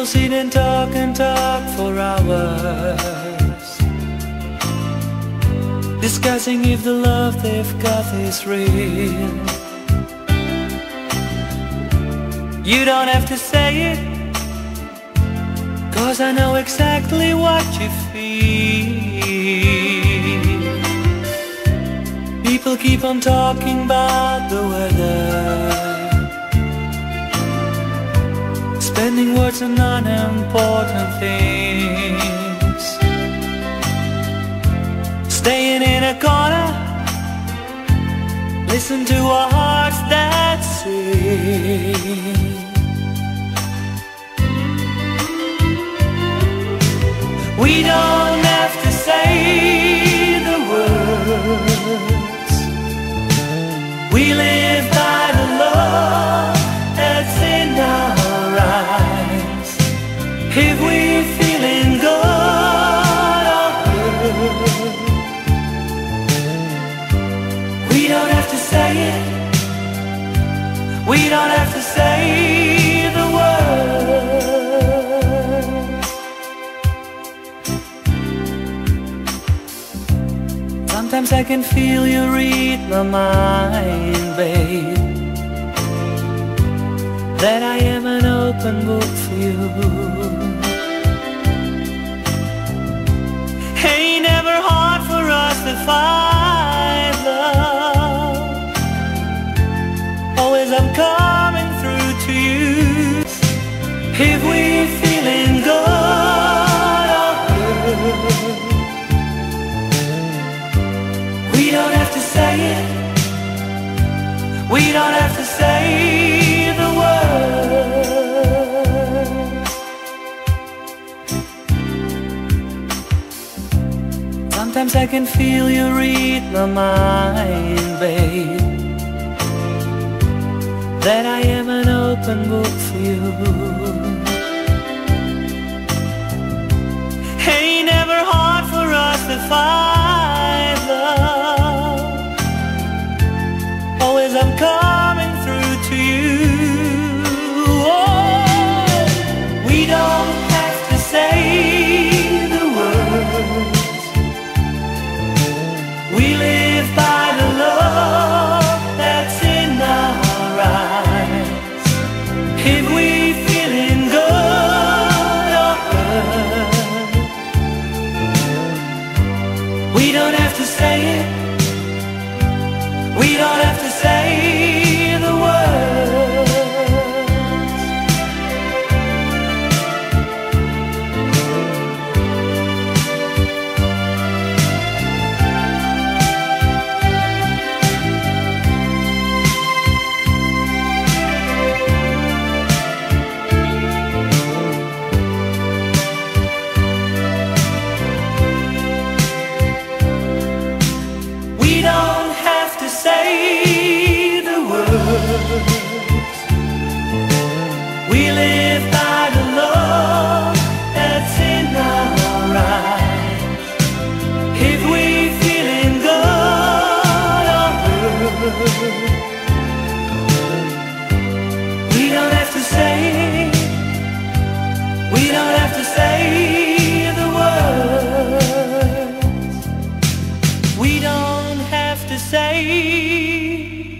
People sit and talk and talk for hours. Discussing if the love they've got is real. You don't have to say it Cause I know exactly what you feel. People keep on talking about the weather Spending words on unimportant things. Staying in a corner. Listen to our hearts that sing. We don't have to say the words. We live We don't have to say the words Sometimes I can feel you read my mind, babe. That I am an open book for you. Ain't never hard for us to find Always I'm coming through to you. If we're feeling good oh, or hurt we don't have to say it. We don't have to say the words. Sometimes I can feel you read my mind, babe That I am an open book for you. Ain't never we don't have to say it. We don't have to say the We don't have to say.